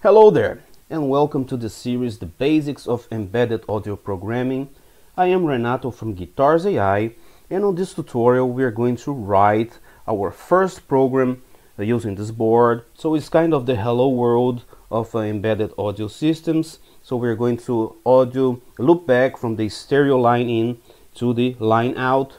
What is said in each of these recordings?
Hello there and welcome to the series The Basics of Embedded Audio Programming. I am Renato from Guitars AI and on this tutorial we are going to write our first program using this board. So it's kind of the hello world of uh, embedded audio systems. So we're going to audio loop back from the stereo line in to the line out.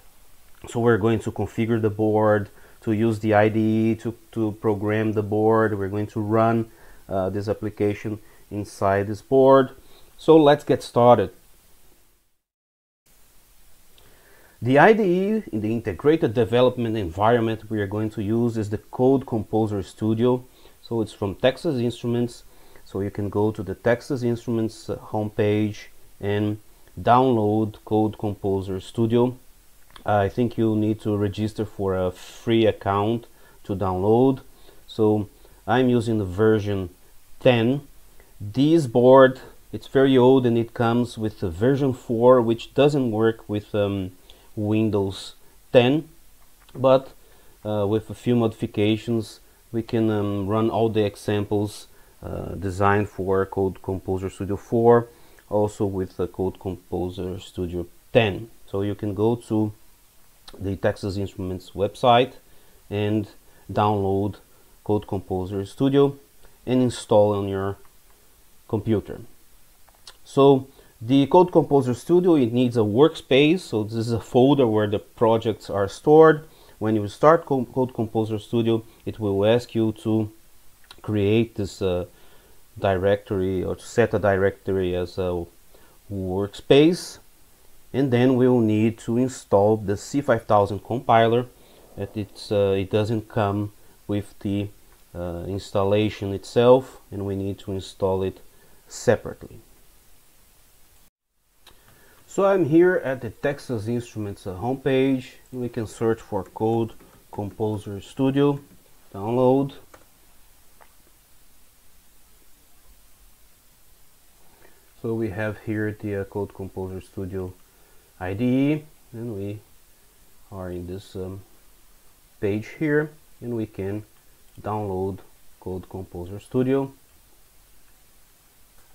So we're going to configure the board, to use the IDE to, to program the board. We're going to run uh, this application inside this board. So let's get started. The IDE in the integrated development environment we are going to use is the Code Composer Studio. So it's from Texas Instruments. So you can go to the Texas Instruments uh, homepage and download Code Composer Studio. I think you need to register for a free account to download. So I'm using the version 10 this board it's very old and it comes with version 4 which doesn't work with um, Windows 10 but uh, with a few modifications we can um, run all the examples uh, designed for Code Composer Studio 4 also with Code Composer Studio 10 so you can go to the Texas Instruments website and download Code Composer Studio and install on your computer. So the Code Composer Studio, it needs a workspace. So this is a folder where the projects are stored. When you start Code Composer Studio, it will ask you to create this uh, directory or set a directory as a workspace. And then we will need to install the C5000 compiler. That it's, uh, it doesn't come with the uh, installation itself and we need to install it separately. So I'm here at the Texas Instruments homepage. We can search for Code Composer Studio, download. So we have here the uh, Code Composer Studio IDE and we are in this um, page here and we can download Code Composer Studio.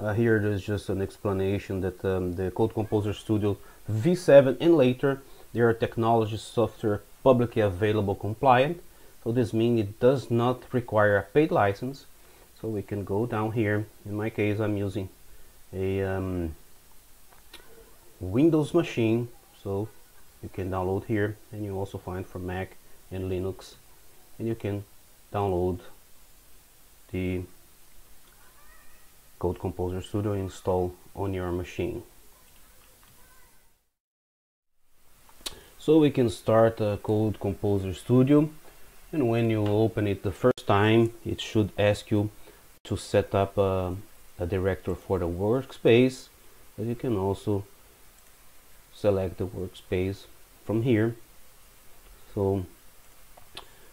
Uh, here there's just an explanation that um, the Code Composer Studio V7 and later there are technology software publicly available compliant. So this means it does not require a paid license. So we can go down here. In my case, I'm using a um, Windows machine. So you can download here and you also find for Mac and Linux. And you can download the Code Composer Studio install on your machine. So we can start a Code Composer Studio and when you open it the first time it should ask you to set up a, a directory for the workspace but you can also select the workspace from here so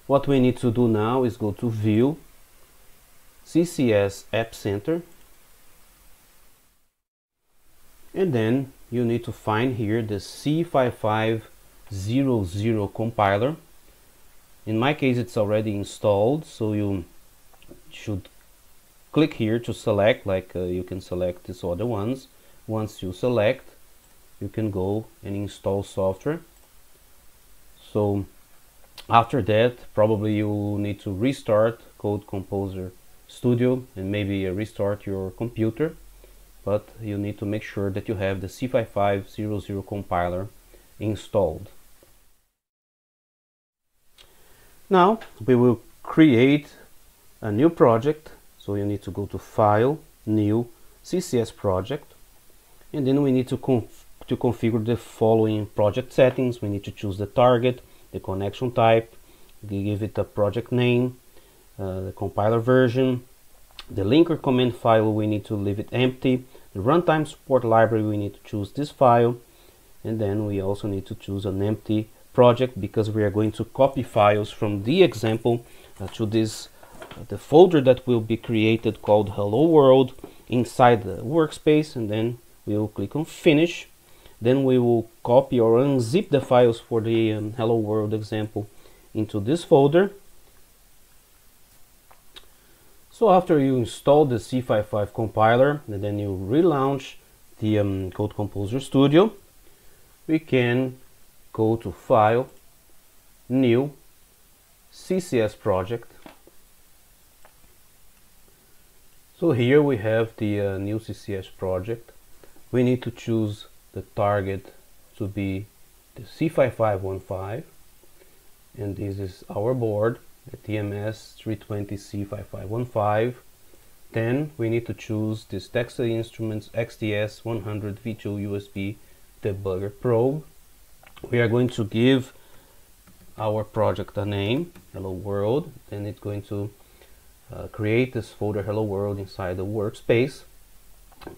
what we need to do now is go to view CCS App Center and then you need to find here the C5500 compiler. In my case it's already installed so you should click here to select like uh, you can select these other ones. Once you select you can go and install software. So after that probably you need to restart code composer studio and maybe restart your computer but you need to make sure that you have the C5500 compiler installed. Now we will create a new project. So you need to go to file new CCS project and then we need to, conf to configure the following project settings. We need to choose the target the connection type, give it a project name, uh, the compiler version, the linker command file we need to leave it empty, the runtime support library we need to choose this file, and then we also need to choose an empty project because we are going to copy files from the example uh, to this uh, the folder that will be created called hello world inside the workspace and then we will click on finish then we will copy or unzip the files for the um, hello world example into this folder So after you install the C55 compiler and then you relaunch the um, Code Composer Studio, we can go to File, New, CCS Project. So here we have the uh, new CCS project. We need to choose the target to be the C5515 and this is our board the TMS 320C5515 then we need to choose this Texas Instruments XDS 100 V2 USB debugger probe. We are going to give our project a name hello world. And it's going to uh, create this folder hello world inside the workspace.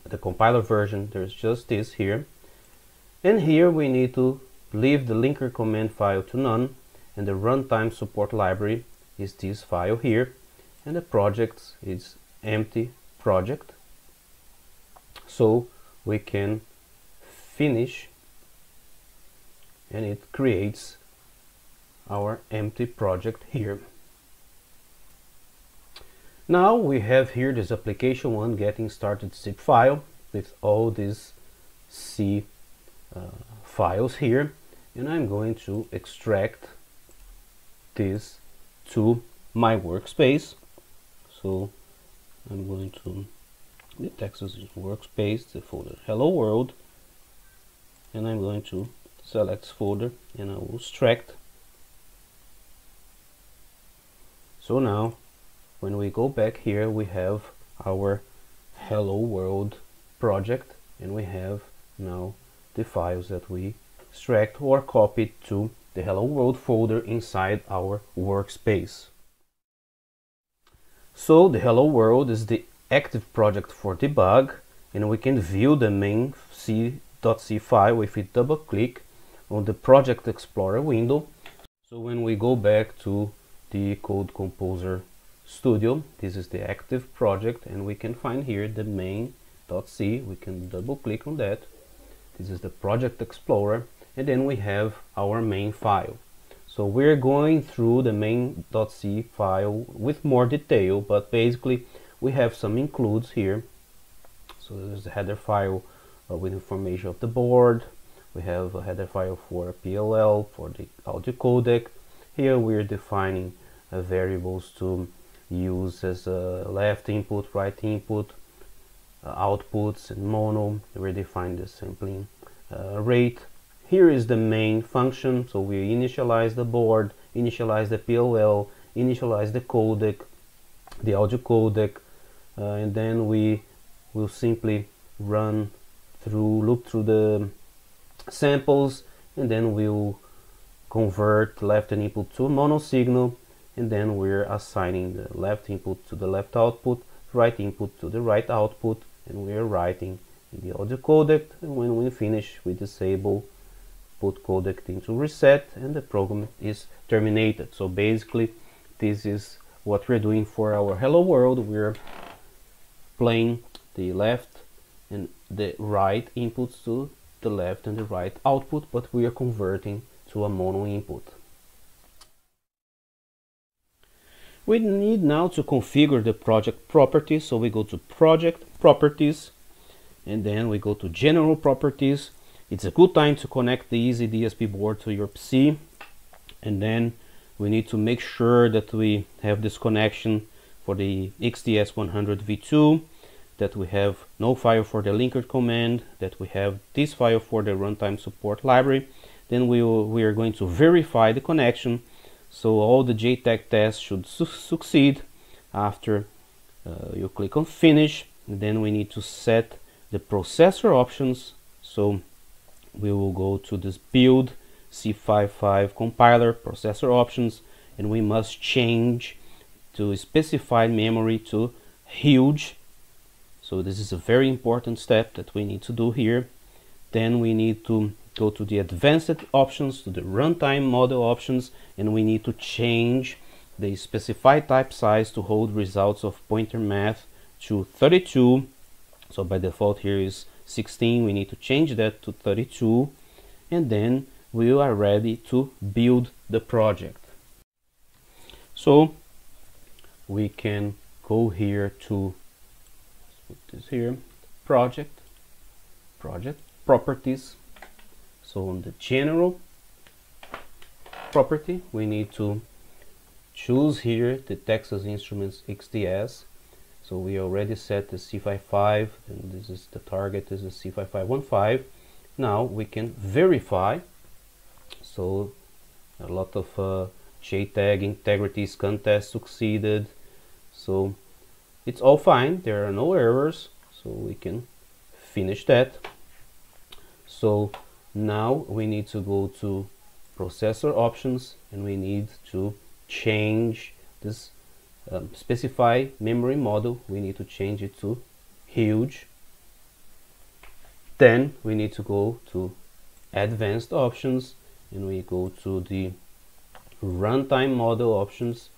The compiler version there's just this here and here we need to leave the linker command file to none and the runtime support library is this file here and the project is empty project. So we can finish and it creates our empty project here. Now we have here this application one getting started zip file with all these C Uh, files here and I'm going to extract this to my workspace. So I'm going to the Texas workspace the folder hello world and I'm going to select folder and I will extract. So now when we go back here we have our hello world project and we have now the files that we extract or copied to the hello world folder inside our workspace. So the hello world is the active project for debug and we can view the main c.c file if we double click on the project explorer window. So when we go back to the code composer studio this is the active project and we can find here the main.c we can double click on that this is the project explorer and then we have our main file. So we're going through the main.c file with more detail but basically we have some includes here. So there's a header file uh, with information of the board. We have a header file for PLL for the audio codec. Here we're defining uh, variables to use as a left input right input outputs and mono we define the sampling uh, rate. Here is the main function. So we initialize the board initialize the PLL initialize the codec the audio codec uh, and then we will simply run through loop through the samples and then we'll convert left input to mono signal and then we're assigning the left input to the left output right input to the right output and we're writing in the audio codec. And when we finish we disable put codec into reset and the program is terminated. So basically this is what we're doing for our hello world. We're playing the left and the right inputs to the left and the right output but we are converting to a mono input we need now to configure the project properties. So we go to project properties and then we go to general properties. It's a good time to connect the eZdsp board to your PC and then we need to make sure that we have this connection for the XDS100 V2, that we have no file for the linker command that we have this file for the runtime support library. Then we, we are going to verify the connection so all the JTAG tests should su succeed after uh, you click on finish. Then we need to set the processor options. So we will go to this build C55 compiler processor options and we must change to specified memory to huge. So this is a very important step that we need to do here. Then we need to go to the advanced options to the runtime model options and we need to change the specified type size to hold results of pointer math to 32 so by default here is 16 we need to change that to 32 and then we are ready to build the project. So we can go here to put this here project project properties so on the general property we need to choose here the Texas Instruments XDS so we already set the C55 and this is the target is the C5515 now we can verify. So a lot of uh, JTAG integrity scan test succeeded. So it's all fine. There are no errors. So we can finish that. So now we need to go to processor options and we need to change this um, specify memory model. We need to change it to huge. Then we need to go to advanced options and we go to the runtime model options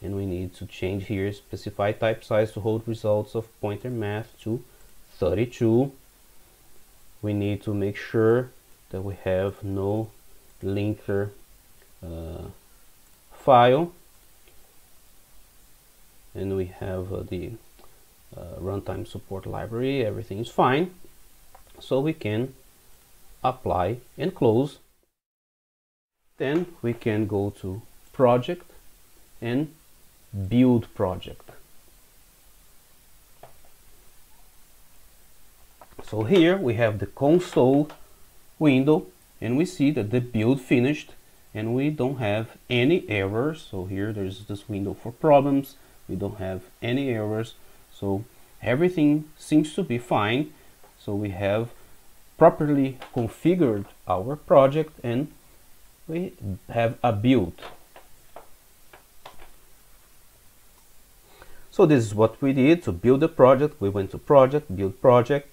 and we need to change here specify type size to hold results of pointer math to 32 we need to make sure that we have no linker uh, file. And we have uh, the uh, runtime support library. Everything is fine. So we can apply and close. Then we can go to project and build project. So here we have the console window and we see that the build finished and we don't have any errors. So here there's this window for problems. We don't have any errors. So everything seems to be fine. So we have properly configured our project and we have a build. So this is what we did. To build the project we went to project build project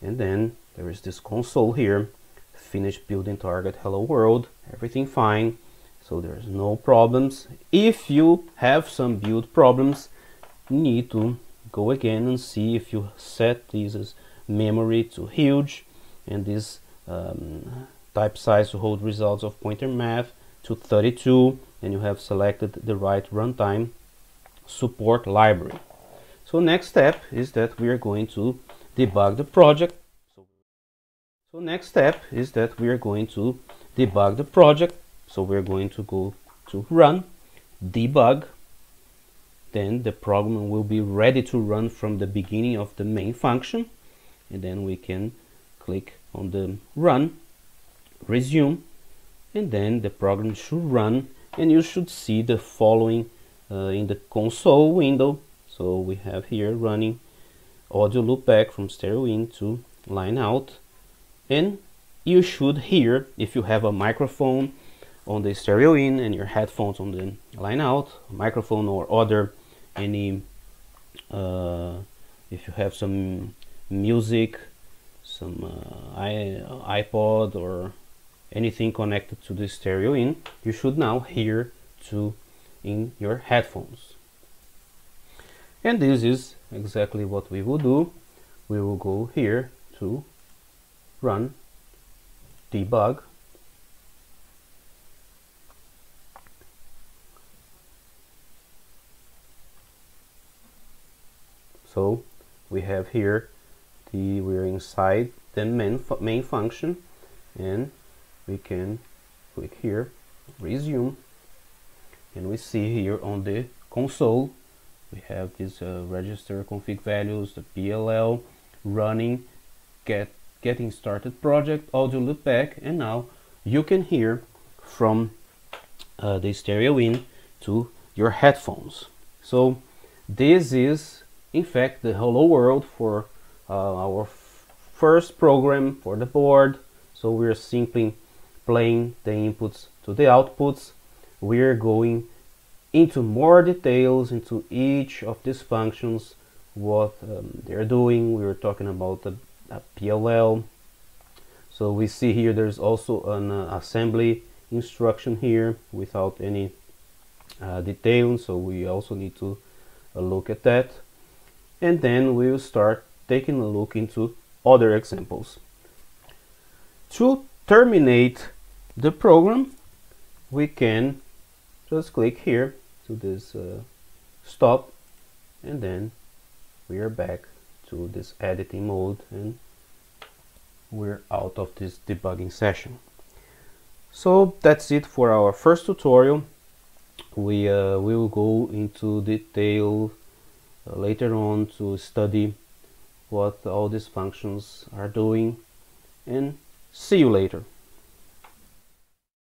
and then there is this console here finish building target hello world everything fine so there's no problems. If you have some build problems you need to go again and see if you set as memory to huge and this um, type size to hold results of pointer math to 32 and you have selected the right runtime support library. So next step is that we are going to debug the project so next step is that we are going to debug the project. So we're going to go to run, debug, then the program will be ready to run from the beginning of the main function. And then we can click on the run, resume, and then the program should run and you should see the following uh, in the console window. So we have here running audio loopback from stereo in to line out and you should hear if you have a microphone on the stereo in and your headphones on the line out microphone or other any uh, if you have some music some uh, iPod or anything connected to the stereo in you should now hear to in your headphones. And this is exactly what we will do. We will go here to run debug so we have here the we're inside the main, fu main function and we can click here resume and we see here on the console we have this uh, register config values the PLL running get getting started project audio loopback and now you can hear from uh, the stereo in to your headphones. So this is in fact the hello world for uh, our first program for the board. So we're simply playing the inputs to the outputs. We're going into more details into each of these functions what um, they're doing. We were talking about the PLL. So we see here there's also an uh, assembly instruction here without any uh, detail. So we also need to uh, look at that. And then we'll start taking a look into other examples. To terminate the program, we can just click here to this uh, stop and then we are back to this editing mode and we're out of this debugging session. So that's it for our first tutorial. We uh, will go into detail uh, later on to study what all these functions are doing and see you later